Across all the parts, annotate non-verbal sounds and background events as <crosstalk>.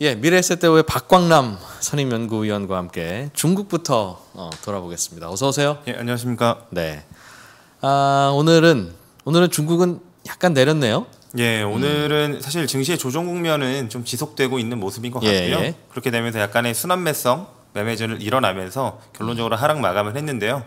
예, 미래에셋대우의 박광남 선임연구위원과 함께 중국부터 어, 돌아보겠습니다. 어서 오세요. 예, 안녕하십니까. 네. 아, 오늘은 오늘은 중국은 약간 내렸네요. 예, 오늘은 사실 증시의 조정 국면은 좀 지속되고 있는 모습인 것 예, 같고요. 예. 그렇게 되면서 약간의 순환매성 매매전을 일어나면서 결론적으로 하락 마감을 했는데요.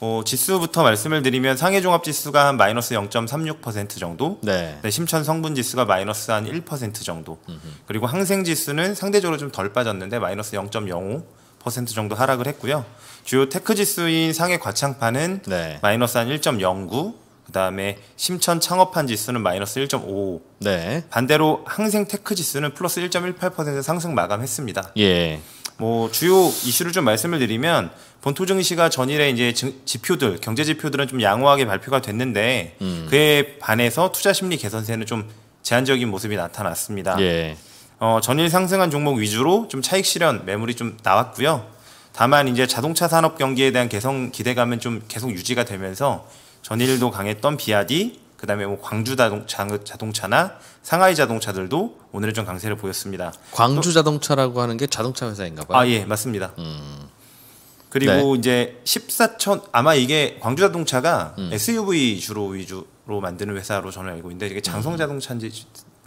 뭐 지수부터 말씀을 드리면 상해 종합 지수가 한 마이너스 0.36% 정도, 네. 네, 심천 성분 지수가 마이너스 한 1% 정도, 그리고 항생 지수는 상대적으로 좀 덜 빠졌는데 마이너스 0.05% 정도 하락을 했고요. 주요 tech 지수인 상해 과창판은 네. 마이너스 한 1.09, 그다음에 심천 창업판 지수는 마이너스 1.55. 네. 반대로 항생 tech 지수는 플러스 1.18% 상승 마감했습니다. 예. 뭐 주요 이슈를 좀 말씀을 드리면 본토 증시가 전일에 이제 증- 지표들 경제 지표들은 좀 양호하게 발표가 됐는데 음. 그에 반해서 투자 심리 개선세는 좀 제한적인 모습이 나타났습니다. 예. 어, 전일 상승한 종목 위주로 좀 차익 실현 매물이 좀 나왔고요. 다만 이제 자동차 산업 경기에 대한 개성 기대감은 좀 계속 유지가 되면서 전일도 강했던 비아디 그 다음에 뭐 광주 자동차, 자동차 나 상하이 자동차들도 오늘은 좀 강세를 보였습니다. 광주 자동차라고 하는 게 자동차 회사인가 봐요. 아 예 맞습니다. 그리고 이제 14천 아마 이게 광주 자동차가 SUV 주로 위주로 만드는 회사로 저는 알고 있는데 이게 장성 자동차인지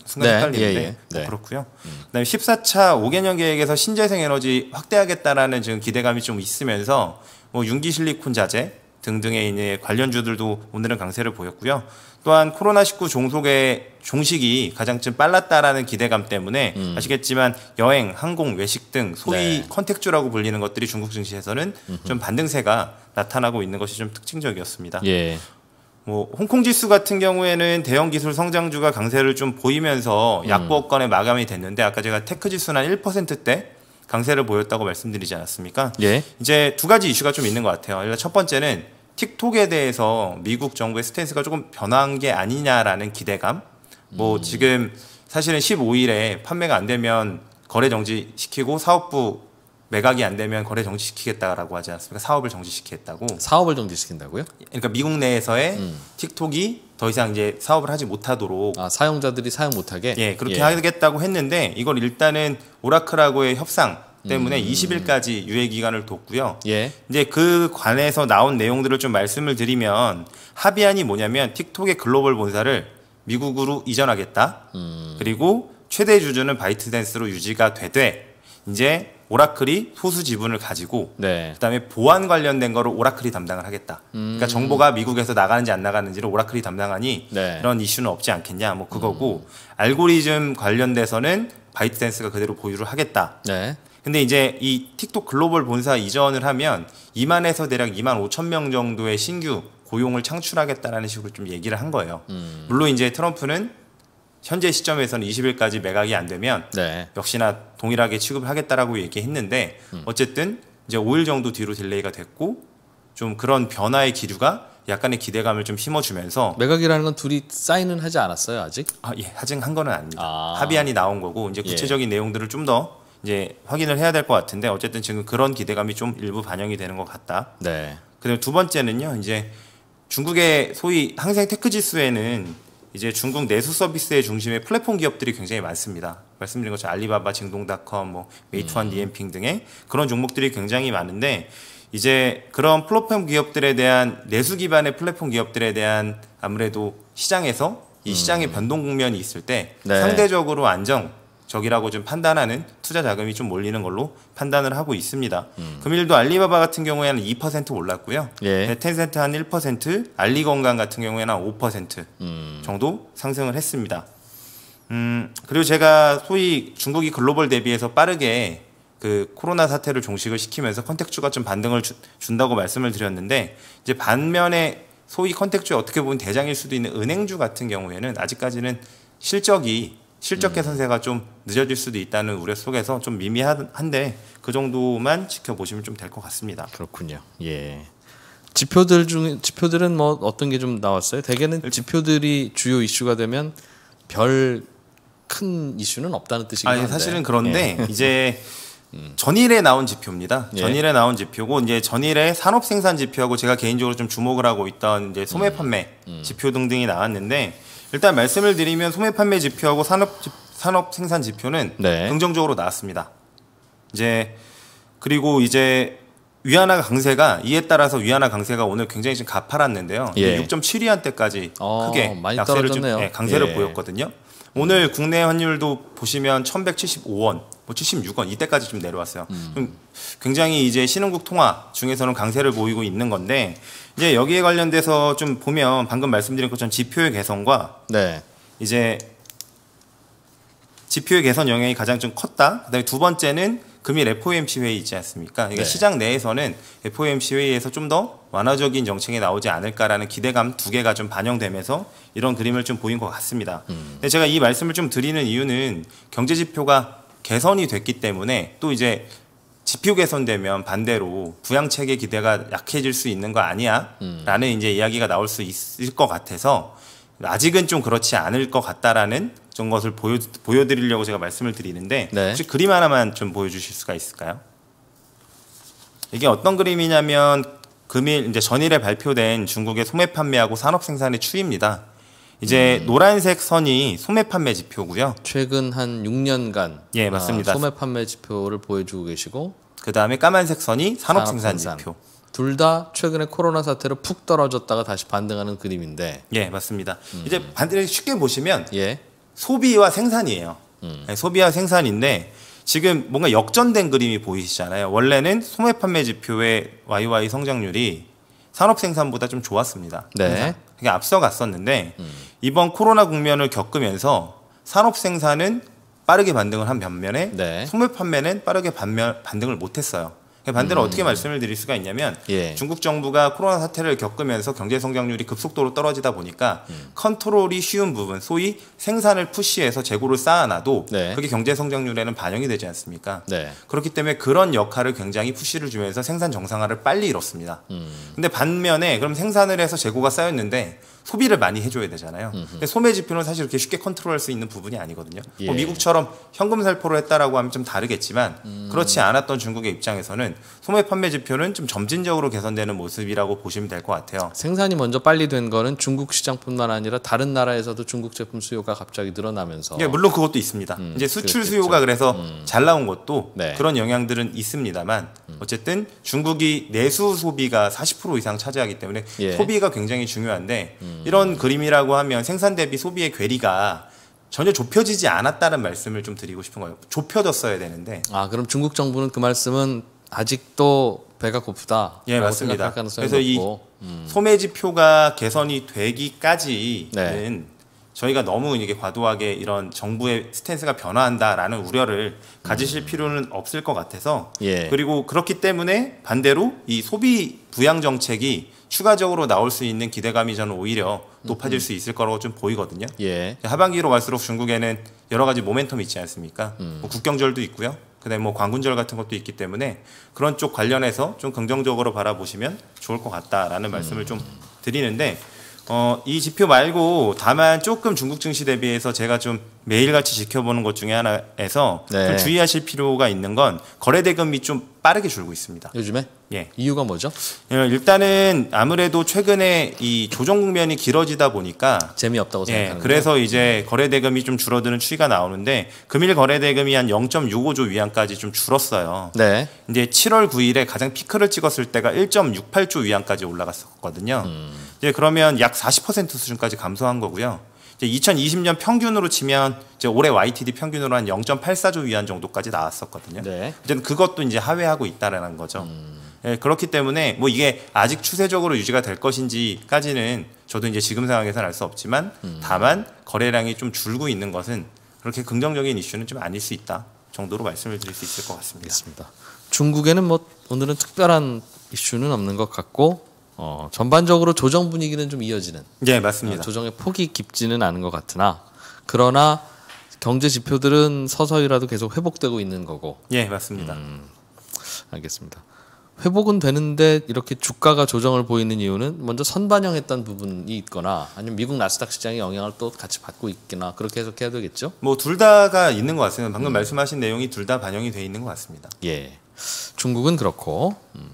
순간 네, 헷갈리는데 예, 예. 뭐 네. 그렇고요. 그다음에 14차 5개년 계획에서 신재생 에너지 확대하겠다라는 지금 기대감이 좀 있으면서 뭐 융기 실리콘 자재 등등의 관련주들도 오늘은 강세를 보였고요. 또한 코로나19 종속의 종식이 가장 좀 빨랐다라는 기대감 때문에 아시겠지만 여행, 항공, 외식 등 소위 네. 컨택주라고 불리는 것들이 중국 증시에서는 좀 반등세가 나타나고 있는 것이 좀 특징적이었습니다. 예. 뭐 홍콩 지수 같은 경우에는 대형 기술 성장주가 강세를 좀 보이면서 약보합권에 마감이 됐는데 아까 제가 tech 지수는 한 1%대 강세를 보였다고 말씀드리지 않았습니까? 예. 이제 두 가지 이슈가 좀 있는 것 같아요. 일단 첫 번째는 틱톡에 대해서 미국 정부의 스탠스가 조금 변한 게 아니냐라는 기대감. 뭐 지금 사실은 15일에 판매가 안 되면 거래 정지 시키고 사업부 매각이 안 되면 거래 정지시키겠다라고 하지 않습니까? 사업을 정지시키겠다고. 사업을 정지시킨다고요? 그러니까 미국 내에서의 틱톡이 더 이상 이제 사업을 하지 못하도록 아, 사용자들이 사용 못 하게. 예 그렇게 하겠다고 했는데 이걸 일단은 오라클하고의 협상 때문에 20일까지 유예 기간을 뒀고요. 예. 이제 그 관해서 나온 내용들을 좀 말씀을 드리면 합의안이 뭐냐면 틱톡의 글로벌 본사를 미국으로 이전하겠다. 그리고 최대 주주는 바이트댄스로 유지가 되되 이제 오라클이 소수 지분을 가지고 네. 그다음에 보안 관련된 거를 오라클이 담당을 하겠다. 그러니까 정보가 미국에서 나가는지 안 나가는지를 오라클이 담당하니 네. 이런 이슈는 없지 않겠냐. 뭐 그거고 알고리즘 관련돼서는 바이트댄스가 그대로 보유를 하겠다. 네. 근데 이제 이 틱톡 글로벌 본사 이전을 하면 2만에서 대략 2만 5천 명 정도의 신규 고용을 창출하겠다라는 식으로 좀 얘기를 한 거예요. 물론 이제 트럼프는 현재 시점에서는 20일까지 매각이 안 되면 네. 역시나 동일하게 취급을 하겠다라고 얘기했는데 어쨌든 이제 5일 정도 뒤로 delay가 됐고 좀 그런 변화의 기류가 약간의 기대감을 좀 심어주면서 매각이라는 건 둘이 사인은 하지 않았어요, 아직? 아, 예, 확정한 거는 아닙니다. 아. 합의안이 나온 거고 이제 예. 구체적인 내용들을 좀더 이제 확인을 해야 될 것 같은데 어쨌든 지금 그런 기대감이 좀 일부 반영이 되는 것 같다. 네. 그다음 두 번째는요. 이제 중국의 소위 항생 tech 지수에는 이제 중국 내수 서비스의 중심의 플랫폼 기업들이 굉장히 많습니다. 말씀드린 것처럼 알리바바, 징동닷컴, 뭐 메이투안, 디엔핑 등의 그런 종목들이 굉장히 많은데 이제 그런 플랫폼 기업들에 대한 내수 기반의 플랫폼 기업들에 대한 아무래도 시장에서 이 시장의 변동 국면이 있을 때 네. 상대적으로 안정 적이라고 좀 판단하는 투자 자금이 좀 몰리는 걸로 판단을 하고 있습니다. 금일도 알리바바 같은 경우에는 2% 올랐고요. 예. 네, 텐센트 한 1%, 알리건강 같은 경우에는 한5% 정도 상승을 했습니다. 음, 그리고 제가 소위 중국이 글로벌 대비해서 빠르게 그 코로나 사태를 종식을 시키면서 contact주가 좀 반등을 주- 준다고 말씀을 드렸는데 이제 반면에 소위 contact주에 어떻게 보면 대장일 수도 있는 은행주 같은 경우에는 아직까지는 실적이 실적 개선세가 좀 늦어질 수도 있다는 우려 속에서 좀 미미한데 그 정도만 지켜보시면 좀 될 것 같습니다. 그렇군요. 예. 지표들 중 지표들은 뭐 어떤 게 좀 나왔어요? 대개는 지표들이 주요 이슈가 되면 별 큰 이슈는 없다는 뜻이긴 아니 한데. 사실은 그런데 이제 <laughs> 전일에 나온 지표입니다. 예. 전일에 나온 지표고 이제 전일에 산업 생산 지표하고 제가 개인적으로 좀 주목을 하고 있던 이제 소매 판매 지표 등등이 나왔는데 일단 말씀을 드리면 소매 판매 지표하고 산업 지- 산업 생산 지표는 네. 긍정적으로 나왔습니다. 이제 그리고 이제 위안화 강세가 이에 따라서 위안화 강세가 오늘 굉장히 좀 가팔았는데요. 예. 6.72한대까지 어, 크게 많이 약세를 좀 떨어졌네요. 예, 강세를 예. 보였거든요. 오늘 국내 환율도 보시면 1,175원, 뭐 76원 이때까지 좀 내려왔어요. 음. 좀 굉장히 이제 신흥국 통화 중에서는 강세를 보이고 있는 건데 이제 여기에 관련돼서 좀 보면 방금 말씀드린 것처럼 지표의 개선과 네. 이제 지표의 개선 영향이 가장 좀 컸다. 그다음에 두 번째는 금일 FOMC 회의 있지 않습니까? 그러니까 네. 시장 내에서는 FOMC 회의에서 좀 더 완화적인 정책이 나오지 않을까라는 기대감 두 개가 좀 반영되면서 이런 그림을 좀 보인 것 같습니다. 근데 제가 이 말씀을 좀 드리는 이유는 경제 지표가 개선이 됐기 때문에 또 이제 지표 개선되면 반대로 부양책의 기대가 약해질 수 있는 거 아니야? 라는 이제 이야기가 나올 수 있을 것 같아서 아직은 좀 그렇지 않을 것 같다라는 좀 것을 보여, 보여드리려고 제가 말씀을 드리는데 네. 혹시 그림 하나만 좀 보여주실 수가 있을까요? 이게 어떤 그림이냐면 금일 이제 전일에 발표된 중국의 소매 판매하고 산업 생산의 추이입니다. 이제 노란색 선이 소매 판매 지표고요. 최근 한 6년간 예, 맞습니다. 소매 판매 지표를 보여주고 계시고 그 다음에 까만색 선이 산업 생산 산업. 지표. 둘 다 최근에 코로나 사태로 푹 떨어졌다가 다시 반등하는 그림인데 예, 맞습니다. 이제 반대로 쉽게 보시면 예. 소비와 생산이에요. 네, 소비와 생산인데 지금 뭔가 역전된 그림이 보이시잖아요. 원래는 소매 판매 지표의 YY 성장률이 산업 생산보다 좀 좋았습니다. 네. 그게 앞서갔었는데 이번 코로나 국면을 겪으면서 산업 생산은 빠르게 반등을 한 반면에 네. 소매 판매는 빠르게 반면, 반등을 못했어요. 반대로 어떻게 말씀을 드릴 수가 있냐면 예. 중국 정부가 코로나 사태를 겪으면서 경제 성장률이 급속도로 떨어지다 보니까 음. 컨트롤이 쉬운 부분, 소위 생산을 푸시해서 재고를 쌓아놔도 네. 그게 경제 성장률에는 반영이 되지 않습니까? 네. 그렇기 때문에 그런 역할을 굉장히 푸시를 주면서 생산 정상화를 빨리 이뤘습니다. 음. 근데 반면에 그럼 생산을 해서 재고가 쌓였는데 소비를 많이 해줘야 되잖아요. 근데 소매 지표는 사실 그렇게 쉽게 컨트롤할 수 있는 부분이 아니거든요. 예. 뭐 미국처럼 현금 살포를 했다라고 하면 좀 다르겠지만 음. 그렇지 않았던 중국의 입장에서는 소매 판매 지표는 좀 점진적으로 개선되는 모습이라고 보시면 될 것 같아요. 생산이 먼저 빨리 된 거는 중국 시장뿐만 아니라 다른 나라에서도 중국 제품 수요가 갑자기 늘어나면서 예, 물론 그것도 있습니다. 이제 수출 그렇겠죠. 수요가 그래서 잘 나온 것도 네. 그런 영향들은 있습니다만 어쨌든 중국이 내수 소비가 40% 이상 차지하기 때문에 예. 소비가 굉장히 중요한데 이런 그림이라고 하면 생산 대비 소비의 괴리가 전혀 좁혀지지 않았다는 말씀을 좀 드리고 싶은 거예요. 좁혀졌어야 되는데 아 그럼 중국 정부는 그 말씀은 아직도 배가 고프다. 예 맞습니다. 그래서 이 높고. 소매 지표가 개선이 되기까지는 네. 저희가 너무 이게 과도하게 이런 정부의 스탠스가 변화한다라는 우려를 가지실 필요는 없을 것 같아서 음. 예. 그리고 그렇기 때문에 반대로 이 소비 부양 정책이 추가적으로 나올 수 있는 기대감이 저는 오히려 음. 높아질 수 있을 거라고 좀 보이거든요. 예. 하반기로 갈수록 중국에는 여러 가지 모멘텀이 있지 않습니까? 음. 뭐 국경절도 있고요. 그다음에 뭐 광군절 같은 것도 있기 때문에 그런 쪽 관련해서 좀 긍정적으로 바라보시면 좋을 것 같다라는 말씀을 좀 드리는데 어, 이 지표 말고 다만 조금 중국 증시 대비해서 제가 좀 매일같이 지켜보는 것 중에 하나에서 네. 좀 주의하실 필요가 있는 건 거래 대금이 좀 빠르게 줄고 있습니다. 요즘에 예. 이유가 뭐죠? 어, 일단은 아무래도 최근에 이 조정 국면이 길어지다 보니까 재미없다고 예, 생각하는 그래서 이제 거래 대금이 좀 줄어드는 추이가 나오는데 금일 거래 대금이 한 0.65조 위안까지 좀 줄었어요. 네. 이제 7월 9일에 가장 피크를 찍었을 때가 1.68조 위안까지 올라갔었거든요. 이제 그러면 약 40% 수준까지 감소한 거고요. 이제 2020년 평균으로 치면 이제 올해 YTD 평균으로 한 0.84조 위안 정도까지 나왔었거든요. 네. 어쨌든 그것도 이제 하회하고 있다라는 거죠. 예, 그렇기 때문에 뭐 이게 아직 추세적으로 유지가 될 것인지까지는 저도 이제 지금 상황에서는 알 수 없지만 다만 거래량이 좀 줄고 있는 것은 그렇게 긍정적인 이슈는 좀 아닐 수 있다 정도로 말씀을 드릴 수 있을 것 같습니다. 알겠습니다. 중국에는 뭐 오늘은 특별한 이슈는 없는 것 같고 어, 전반적으로 조정 분위기는 좀 이어지는 예, 맞습니다. 어, 조정의 폭이 깊지는 않은 것 같으나 그러나 경제 지표들은 서서히라도 계속 회복되고 있는 거고 예, 맞습니다. 알겠습니다. 회복은 되는데 이렇게 주가가 조정을 보이는 이유는 먼저 선반영했던 부분이 있거나 아니면 미국 나스닥 시장의 영향을 또 같이 받고 있거나 그렇게 해석해야 되겠죠? 뭐 둘 다가 있는 것 같습니다. 방금 말씀하신 내용이 둘 다 반영이 돼 있는 것 같습니다. 예. 중국은 그렇고 음,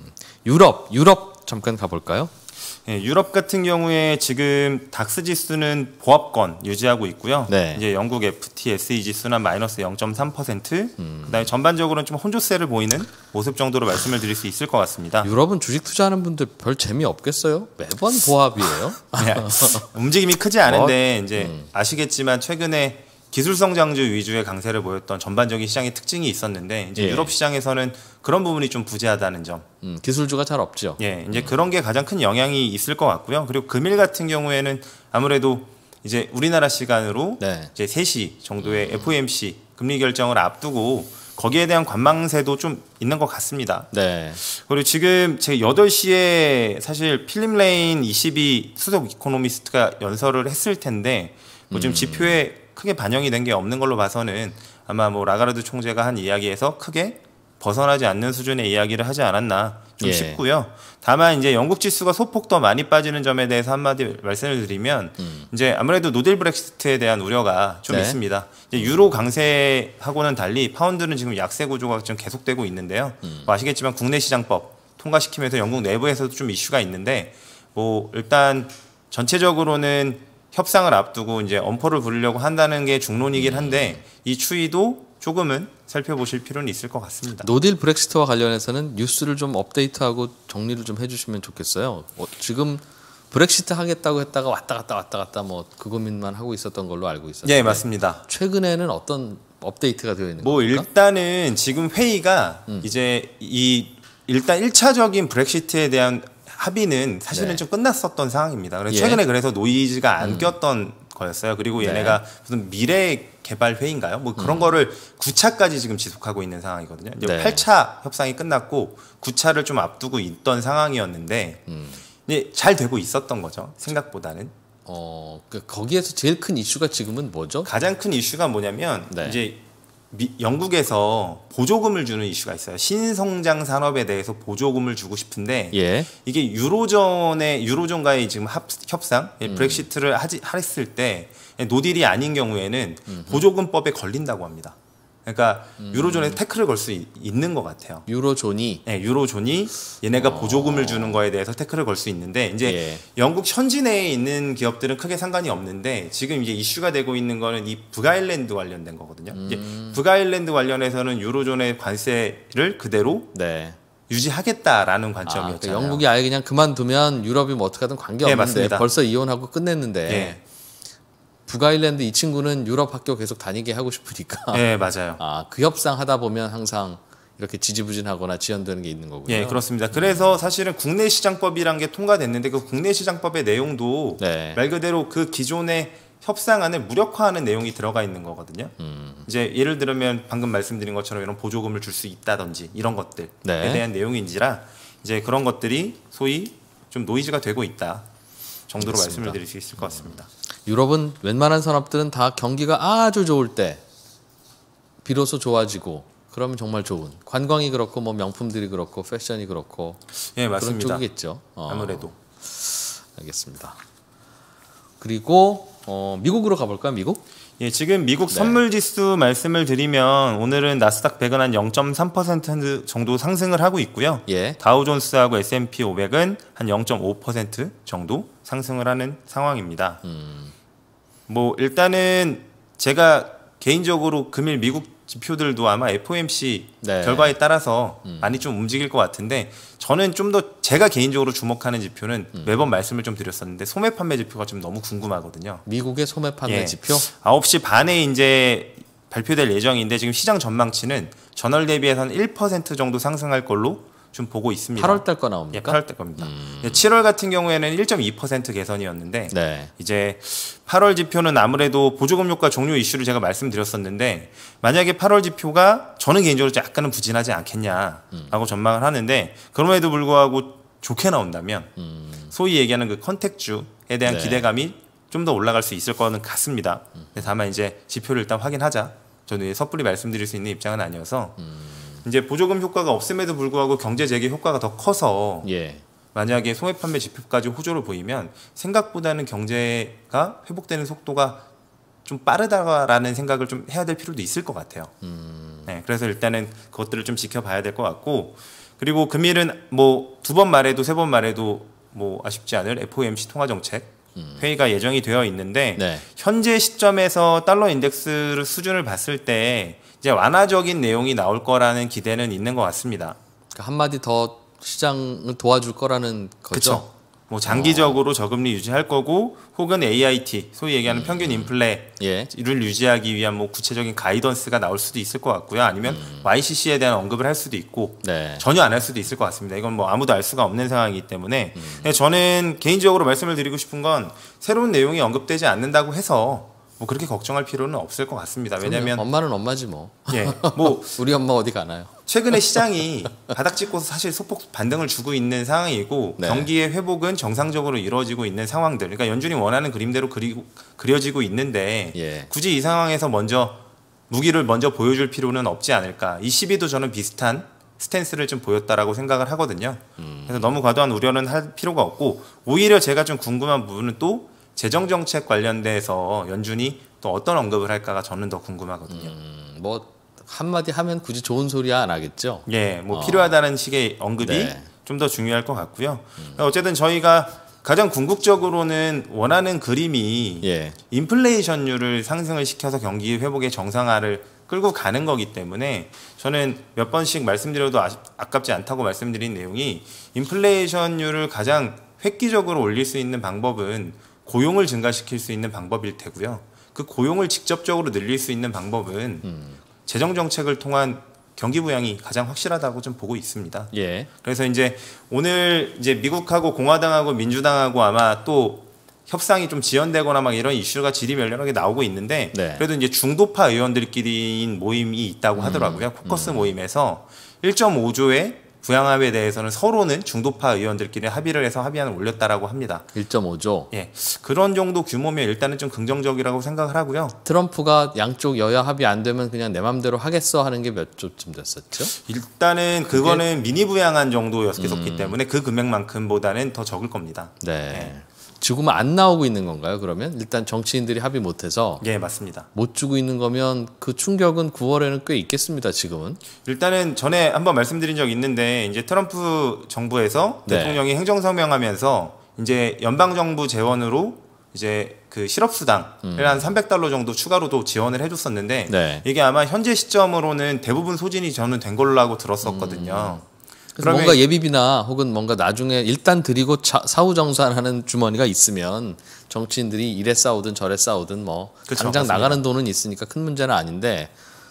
유럽 유럽 잠깐 가볼까요? 예, 유럽 같은 경우에 지금 닥스 지수는 보합권 유지하고 있고요. 네. 이제 영국 FTSE 지수는 마이너스 0.3%. 음. 그다음에 전반적으로는 좀 혼조세를 보이는 모습 정도로 말씀을 드릴 수 있을 것 같습니다. 유럽은 주식 투자하는 분들 별 재미 없겠어요? 매번 보합이에요. 그냥 <laughs> 움직임이 크지 않은데 이제 아시겠지만 최근에 기술 성 장주 위주의 강세를 보였던 전반적인 시장의 특징이 있었는데 이제 예. 유럽 시장에서는 그런 부분이 좀 부재하다는 점. 음, 기술주가 잘 없죠. 예, 이제 그런 게 가장 큰 영향이 있을 것 같고요. 그리고 금일 같은 경우에는 아무래도 이제 우리나라 시간으로 네. 이제 3시 정도의 FOMC 금리 결정을 앞두고 거기에 대한 관망세도 좀 있는 것 같습니다. 네. 그리고 지금 제 8시에 사실 필립 레인 ECB 수석 이코노미스트가 연설을 했을 텐데 뭐 지금 지표에 크게 반영이 된 게 없는 걸로 봐서는 아마 뭐 라가르드 총재가 한 이야기에서 크게 벗어나지 않는 수준의 이야기를 하지 않았나 좀 예. 싶고요. 다만 이제 영국 지수가 소폭 더 많이 빠지는 점에 대해서 한마디 말씀을 드리면 이제 아무래도 노딜 브렉시트에 대한 우려가 좀 네. 있습니다. 이제 유로 강세하고는 달리 파운드는 지금 약세 구조가 좀 계속되고 있는데요. 뭐 아시겠지만 국내 시장법 통과시키면서 영국 내부에서도 좀 이슈가 있는데 뭐 일단 전체적으로는 협상을 앞두고 이제 엄포를 부리려고 한다는 게 중론이긴 한데 이 추이도 조금은 살펴보실 필요는 있을 것 같습니다. 노딜 브렉시트와 관련해서는 뉴스를 좀 업데이트하고 정리를 좀 해주시면 좋겠어요. 어, 지금 브렉시트 하겠다고 했다가 왔다 갔다 왔다 갔다 뭐 그 고민만 하고 있었던 걸로 알고 있었는데 예, 맞습니다. 최근에는 어떤 업데이트가 되어 있는 뭐 겁니까? 일단은 지금 회의가 음. 이제 이 일단 1차적인 브렉시트에 대한 합의는 사실은 네. 좀 끝났었던 상황입니다. 그래서 예. 최근에 그래서 노이즈가 안 꼈던 거였어요. 그리고 네. 얘네가 무슨 미래 개발 회의인가요? 뭐 그런 거를 9차까지 지금 지속하고 있는 상황이거든요. 이제 네. 8차 협상이 끝났고 9차를 좀 앞두고 있던 상황이었는데 음. 이제 잘 되고 있었던 거죠. 생각보다는. 어, 그 거기에서 제일 큰 이슈가 지금은 뭐죠? 가장 큰 이슈가 뭐냐면 네. 이제 미- 영국에서 보조금을 주는 이슈가 있어요. 신성장 산업에 대해서 보조금을 주고 싶은데 예. 이게 유로존의 유로존과의 지금 합, 협상, 예, 음. 브렉시트를 하지 했을 때 노딜이 아닌 경우에는 음. 보조금법에 걸린다고 합니다. 그러니까 유로존에 태클을 걸 수 있는 것 같아요. 유로존이 예, 유로존이 얘네가 보조금을 주는 거에 대해서 태클을 걸 수 있는데 이제 어. 예. 영국 현지 내에 있는 기업들은 크게 상관이 없는데 지금 이제 이슈가 되고 있는 거는 이 북아일랜드 관련된 거거든요. 이제 북아일랜드 관련해서는 유로존의 관세를 그대로 네. 유지하겠다라는 아, 관점이었잖아요. 그러니까 영국이 아예 그냥 그만두면 유럽이 뭐 어떻게든 관계 네, 없는데 맞습니다. 벌써 이혼하고 끝냈는데 예. 북아일랜드 이 친구는 유럽 학교 계속 다니게 하고 싶으니까 <laughs> 네, 맞아요. 아, 그 협상 하다 보면 항상 이렇게 지지부진하거나 지연되는 게 있는 거군요. 예, 그렇습니다. 그래서 사실은 국내 시장법이란 게 통과됐는데 그 국내 시장법의 내용도 네. 말 그대로 그 기존의 협상안을 무력화하는 내용이 들어가 있는 거거든요. 음. 이제 예를 들면 방금 말씀드린 것처럼 이런 보조금을 줄 수 있다든지 이런 것들에 네. 대한 내용인지라 이제 그런 것들이 소위 좀 노이즈가 되고 있다 정도로 알겠습니다. 말씀을 드릴 수 있을 것 같습니다. 유럽은 웬만한 산업들은 다 경기가 아주 좋을 때 비로소 좋아지고 그러면 정말 좋은 관광이 그렇고 뭐 명품들이 그렇고 패션이 그렇고 예, 그런 맞습니다. 쪽이겠죠. 어, 아무래도 알겠습니다. 그리고 어, 미국으로 가볼까요? 미국? 예, 지금 미국 네. 선물 지수 말씀을 드리면 오늘은 나스닥 100은 한 0.3% 정도 상승을 하고 있고요. 예. 다우존스하고 S&P 500은 한 0.5% 정도 상승을 하는 상황입니다. 음. 뭐 일단은 제가 개인적으로 금일 미국 지표들도 아마 FOMC 네. 음. 결과에 따라서 많이 좀 움직일 것 같은데 저는 좀 더 제가 개인적으로 주목하는 지표는 음. 매번 말씀을 좀 드렸었는데 소매 판매 지표가 좀 너무 궁금하거든요. 미국의 소매 판매 예. 지표 9시 반에 이제 발표될 예정인데 지금 시장 전망치는 전월 대비해서는 1% 정도 상승할 걸로 좀 보고 있습니다. 8월 달거 예, 나옵니까? 8월 달 겁니다. 7월 같은 경우에는 1.2% 개선이었는데 네. 이제 8월 지표는 아무래도 보조금 효과 종료 이슈를 제가 말씀드렸었는데 만약에 8월 지표가 저는 개인적으로 약간은 부진하지 않겠냐라고 전망을 하는데 그럼에도 불구하고 좋게 나온다면 소위 얘기하는 그 컨택주에 대한 네. 기대감이 좀 더 올라갈 수 있을 거는 같습니다. 근데 다만 이제 지표를 일단 확인하자. 저는 섣불리 말씀드릴 수 있는 입장은 아니어서 이제 보조금 효과가 없음에도 불구하고 경제 재개 효과가 더 커서 예. 만약에 소매 판매 지표까지 호조를 보이면 생각보다는 경제가 회복되는 속도가 좀 빠르다라는 생각을 좀 해야 될 필요도 있을 것 같아요. 네, 그래서 일단은 그것들을 좀 지켜봐야 될 것 같고 그리고 금일은 뭐 두 번 말해도 세 번 말해도 뭐 아쉽지 않을 FOMC 통화 정책 회의가 예정이 되어 있는데 네. 현재 시점에서 달러 인덱스 수준을 봤을 때 이제 완화적인 내용이 나올 거라는 기대는 있는 것 같습니다. 그러니까 한마디 더 시장을 도와줄 거라는 거죠. 그렇죠. 뭐 장기적으로 저금리 유지할 거고 혹은 AIT 소위 얘기하는 평균 인플레 예. 를 유지하기 위한 뭐 구체적인 가이던스가 나올 수도 있을 것 같고요. 아니면 YCC에 대한 언급을 할 수도 있고 네. 전혀 안 할 수도 있을 것 같습니다. 이건 뭐 아무도 알 수가 없는 상황이기 때문에 저는 개인적으로 말씀을 드리고 싶은 건 새로운 내용이 언급되지 않는다고 해서 뭐 그렇게 걱정할 필요는 없을 것 같습니다. 왜냐하면 엄마는 엄마지 뭐. 예, <laughs> 뭐 우리 엄마 어디 가나요? 최근에 시장이 바닥 찍고서 사실 소폭 반등을 주고 있는 상황이고 네. 경기의 회복은 정상적으로 이루어지고 있는 상황들. 그러니까 연준이 원하는 그림대로 그리고, 그려지고 있는데 예. 굳이 이 상황에서 먼저 무기를 먼저 보여줄 필요는 없지 않을까. 이 시비도 저는 비슷한 스탠스를 좀 보였다라고 생각을 하거든요. 그래서 너무 과도한 우려는 할 필요가 없고 오히려 제가 좀 궁금한 부분은 또 재정 정책 관련돼서 연준이 또 어떤 언급을 할까가 저는 더 궁금하거든요. 음, 뭐 한마디 하면 굳이 좋은 소리야 안 하겠죠. 예, 뭐 어. 필요하다는 식의 언급이 네. 좀더 중요할 것 같고요. 어쨌든 저희가 가장 궁극적으로는 원하는 그림이 예. 인플레이션율을 상승을 시켜서 경기 회복의 정상화를 끌고 가는 거기 때문에 저는 몇 번씩 말씀드려도 아, 아깝지 않다고 말씀드린 내용이 인플레이션율을 가장 획기적으로 올릴 수 있는 방법은 고용을 증가시킬 수 있는 방법일 테고요. 그 고용을 직접적으로 늘릴 수 있는 방법은 재정 정책을 통한 경기 부양이 가장 확실하다고 좀 보고 있습니다. 예. 그래서 이제 오늘 이제 미국하고 공화당하고 민주당하고 아마 또 협상이 좀 지연되거나 막 이런 이슈가 지리멸렬하게 나오고 있는데 네. 그래도 이제 중도파 의원들끼리인 모임이 있다고 하더라고요. 코커스 모임에서 1.5조의 부양합에 대해서는 서로는 중도파 의원들끼리 합의를 해서 합의안을 올렸다라고 합니다. 1.5조. 예. 그런 정도 규모면 일단은 좀 긍정적이라고 생각을 하고요. 트럼프가 양쪽 여야 합의 안 되면 그냥 내 맘대로 하겠어 하는 게 몇 조쯤 됐었죠? 일단은 그거는 미니 부양안 정도였기 때문에 그 금액만큼보다는 더 적을 겁니다. 네. 지금은 안 나오고 있는 건가요? 그러면 일단 정치인들이 합의 못해서 예, 맞습니다. 못 주고 있는 거면 그 충격은 9월에는 꽤 있겠습니다. 지금은. 일단은 전에 한번 말씀드린 적 있는데 이제 트럼프 정부에서 네. 대통령이 행정 성명하면서 이제 연방 정부 재원으로 이제 그 실업수당을 한 300달러 정도 추가로도 지원을 해줬었는데 음. 네. 이게 아마 현재 시점으로는 대부분 소진이 저는 된 걸로 알고 들었었거든요. 그래서 그러면- 뭔가 예비비나 혹은 뭔가 나중에 일단 드리고 차- 사후 정산하는 주머니가 있으면 정치인들이 이래 싸우든 저래 싸우든 뭐 그쵸, 당장 맞습니다. 나가는 돈은 있으니까 큰 문제는 아닌데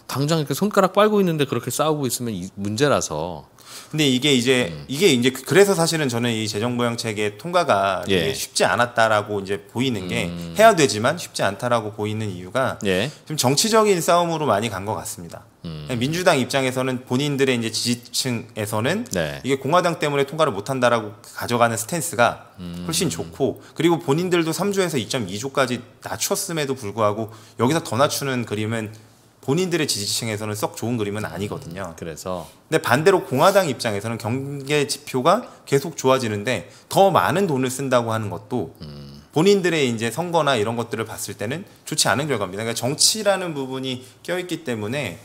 당장 이렇게 손가락 빨고 있는데 그렇게 싸우고 있으면 이- 문제라서 근데 이게 이제 음. 이게 이제 그- 그래서 사실은 저는 이 재정부양책의 통과가 예. 음. 쉽지 않았다라고 이제 보이는 게 해야 되지만 쉽지 않다라고 보이는 이유가 예. 좀 정치적인 싸움으로 많이 간 것 같습니다. 음. 민주당 입장에서는 본인들의 이제 지지층에서는 네. 이게 공화당 때문에 통과를 못한다라고 가져가는 스탠스가 음. 훨씬 좋고 그리고 본인들도 3조에서 2.2조까지 낮췄음에도 불구하고 여기서 더 낮추는 그림은 본인들의 지지층에서는 썩 좋은 그림은 아니거든요. 그래서 근데 반대로 공화당 입장에서는 경제 지표가 계속 좋아지는데 더 많은 돈을 쓴다고 하는 것도 본인들의 이제 선거나 이런 것들을 봤을 때는 좋지 않은 결과입니다. 그러니까 정치라는 부분이 껴있기 때문에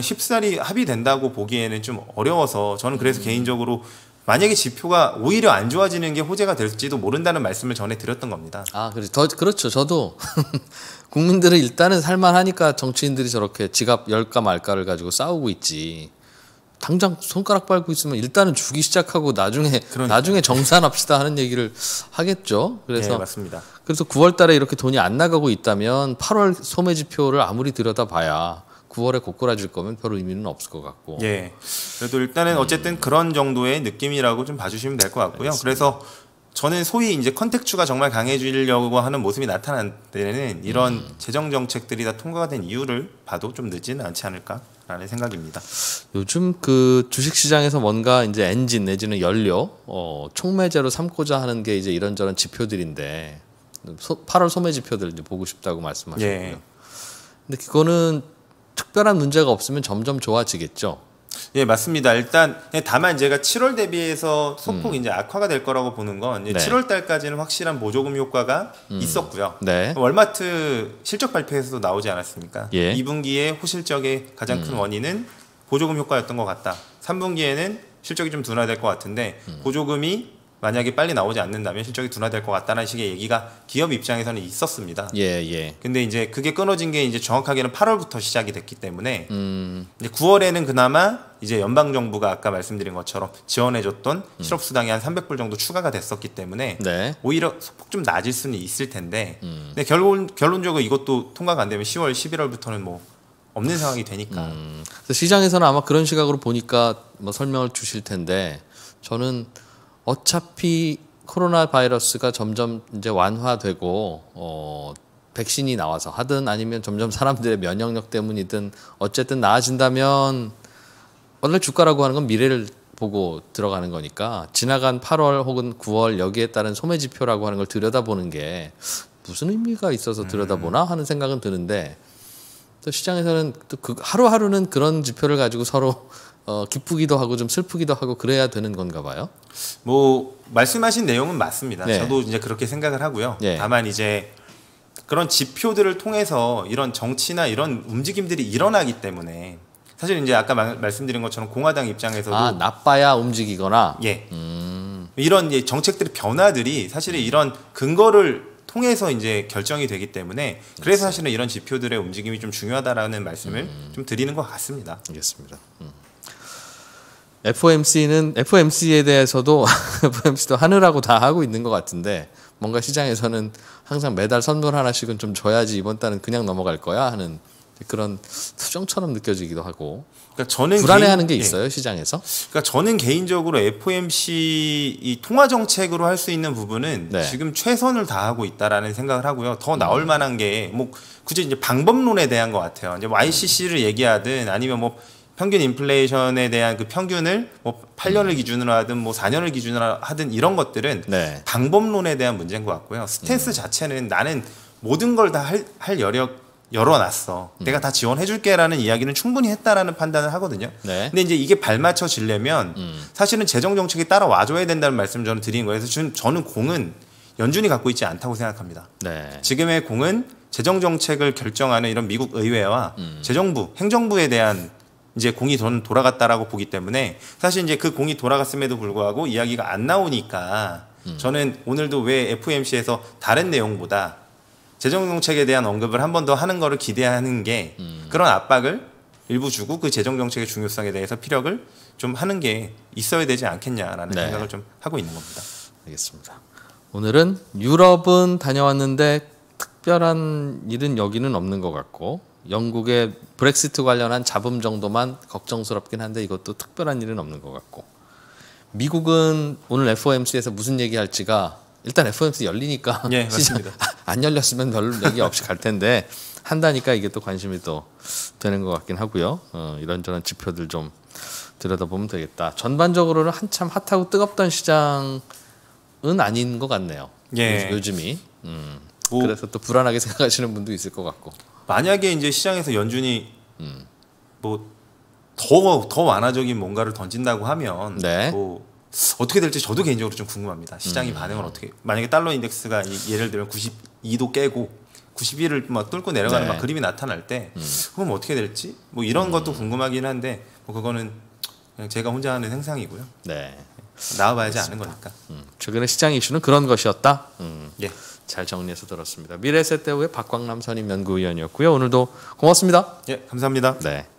쉽사리 합의된다고 보기에는 좀 어려워서 저는 그래서 개인적으로 만약에 지표가 오히려 안 좋아지는 게 호재가 될지도 모른다는 말씀을 전에 드렸던 겁니다. 아. 더 그렇죠. 저도 <laughs> 국민들은 일단은 살만하니까 정치인들이 저렇게 지갑 열까 말까를 가지고 싸우고 있지. 당장 손가락 밟고 있으면 일단은 주기 시작하고 나중에 그러니까요. 나중에 정산합시다 하는 얘기를 하겠죠. 그래서 네, 맞습니다. 그래서 9월 달에 이렇게 돈이 안 나가고 있다면 8월 소매 지표를 아무리 들여다봐야 9월에 고꾸라질 거면 별 의미는 없을 것 같고. 예. 그래도 일단은 어쨌든 그런 정도의 느낌이라고 좀 봐주시면 될 것 같고요. 그래서 저는 소위 이제 contact주가 정말 강해지려고 하는 모습이 나타난 때는 이런 음. 재정 정책들이 다 통과가 된 이후를 봐도 좀 늦지는 않지 않을까라는 생각입니다. 요즘 그 주식 시장에서 뭔가 이제 엔진 내지는 연료 어, 촉매제로 삼고자 하는 게 이제 이런저런 지표들인데 소, 8월 소매 지표들 이제 보고 싶다고 말씀하셨고요. 예. 근데 그거는 특별한 문제가 없으면 점점 좋아지겠죠. 예, 맞습니다. 일단 예, 다만 제가 7월 대비해서 소폭 이제 악화가 될 거라고 보는 건 음. 네. 음. 7월 달까지는 확실한 보조금 효과가 있었고요. 네. 월마트 실적 발표에서도 나오지 않았습니까? 예. 음. 2분기에 호실적의 가장 큰 원인은 보조금 효과였던 것 같다. 3분기에는 실적이 좀 둔화될 것 같은데 음. 보조금이 만약에 빨리 나오지 않는다면 실적이 둔화될 것 같다는 식의 얘기가 기업 입장에서는 있었습니다. 예, 예. 근데 이제 그게 끊어진 게 이제 정확하게는 8월부터 시작이 됐기 때문에 음, 이제 9월에는 그나마 이제 연방 정부가 아까 말씀드린 것처럼 지원해줬던 실업 수당이 한 300불 정도 추가가 됐었기 때문에 네. 오히려 소폭 좀 낮을 수는 있을 텐데 음. 근데 결론 결론적으로 이것도 통과가 안 되면 10월 11월부터는 뭐 없는 상황이 되니까 음, 시장에서는 아마 그런 시각으로 보니까 뭐 설명을 주실 텐데 저는 어차피 코로나 바이러스가 점점 이제 완화되고 어 백신이 나와서 하든 아니면 점점 사람들의 면역력 때문이든 어쨌든 나아진다면 원래 주가라고 하는 건 미래를 보고 들어가는 거니까 지나간 8월 혹은 9월 여기에 따른 소매 지표라고 하는 걸 들여다보는 게 무슨 의미가 있어서 들여다보나 하는 생각은 드는데 또 시장에서는 또 그 하루하루는 그런 지표를 가지고 서로 어, 기쁘기도 하고 좀 슬프기도 하고 그래야 되는 건가 봐요. 뭐 말씀하신 내용은 맞습니다. 네. 저도 이제 그렇게 생각을 하고요. 네. 다만 이제 그런 지표들을 통해서 이런 정치나 이런 움직임들이 일어나기 때문에 사실 이제 아까 말, 말씀드린 것처럼 공화당 입장에서도 아 나빠야 움직이거나. 예 음, 이런 이제 정책들의 변화들이 사실은 이런 근거를 통해서 이제 결정이 되기 때문에 그래서 사실은 이런 지표들의 움직임이 좀 중요하다라는 말씀을 좀 드리는 것 같습니다. 알겠습니다. 음. FOMC는 FOMC에 대해서도 <laughs> FOMC도 하느라고 다 하고 있는 것 같은데 뭔가 시장에서는 항상 매달 선물 하나씩은 좀 줘야지 이번 달은 그냥 넘어갈 거야 하는 그런 투정처럼 느껴지기도 하고 그러니까 저는 불안해하는 게 개인- 예. 있어요 시장에서. 그러니까 저는 개인적으로 FOMC 이 통화 정책으로 할 수 있는 부분은 네. 지금 최선을 다하고 있다라는 생각을 하고요. 더 나올 만한 게 뭐 굳이 이제 방법론에 대한 것 같아요. 이제 뭐 YCC를 얘기하든 아니면 뭐 평균 인플레이션에 대한 그 평균을 뭐 8년을 기준으로 하든 뭐 4년을 기준으로 하든 이런 것들은 네. 방법론에 대한 문제인 것 같고요. 스탠스 자체는 나는 모든 걸 다할 할 여력 열어놨어. 내가 다 지원해줄게라는 이야기는 충분히 했다라는 판단을 하거든요. 네. 근데 이제 이게 발맞춰지려면 음. 사실은 재정 정책이 따라와줘야 된다는 말씀 저는 드리는 거예요. 그래서 저는- 저는 공은 연준이 갖고 있지 않다고 생각합니다. 네. 지금의 공은 재정 정책을 결정하는 이런 미국 의회와 음. 재정부, 행정부에 대한 이제 공이 돈 돌아갔다라고 보기 때문에 사실 이제 그 공이 돌아갔음에도 불구하고 이야기가 안 나오니까 음. 저는 오늘도 왜 FOMC에서 다른 내용보다 재정 정책에 대한 언급을 한 번 더 하는 거를 기대하는 게 음. 그런 압박을 일부 주고 그 재정 정책의 중요성에 대해서 피력을 좀 하는 게 있어야 되지 않겠냐라는 네. 생각을 좀 하고 있는 겁니다. 알겠습니다. 오늘은 유럽은 다녀왔는데 특별한 일은 여기는 없는 것 같고 영국의 브렉시트 관련한 잡음 정도만 걱정스럽긴 한데 이것도 특별한 일은 없는 것 같고 미국은 오늘 FOMC에서 무슨 얘기할지가 일단 FOMC 열리니까 예, <laughs> 시장-. <laughs> 안 열렸으면 별 얘기 없이 갈 텐데 한다니까 이게 또 관심이 또 되는 것 같긴 하고요. 어, 이런저런 지표들 좀 들여다보면 되겠다. 전반적으로는 한참 핫하고 뜨겁던 시장은 아닌 것 같네요. 예. 요- 요즘이. 음. 뭐- 그래서 또 불안하게 <laughs> 생각하시는 분도 있을 것 같고. 만약에 이제 시장에서 연준이 음. 뭐더더 완화적인 뭔가를 던진다고 하면 네. 뭐 어떻게 될지 저도 개인적으로 좀 궁금합니다. 시장이 음. 반응을 어떻게 만약에 달러 인덱스가 이- 예를 들면 92도 깨고 91을 막 뚫고 내려가는 네. 음. 막 그림이 나타날 때 그럼 어떻게 될지 뭐 이런 것도 궁금하긴 한데 뭐 그거는 그냥 제가 혼자 하는 생상이고요. 네. 나와봐야지 아는 거니까. 음. 최근에 시장 이슈는 그런 것이었다. 음. 예. 잘 정리해서 들었습니다. 미래세대우의 박광남 선임 연구위원이었고요. 오늘도 고맙습니다. 예, 감사합니다. 네.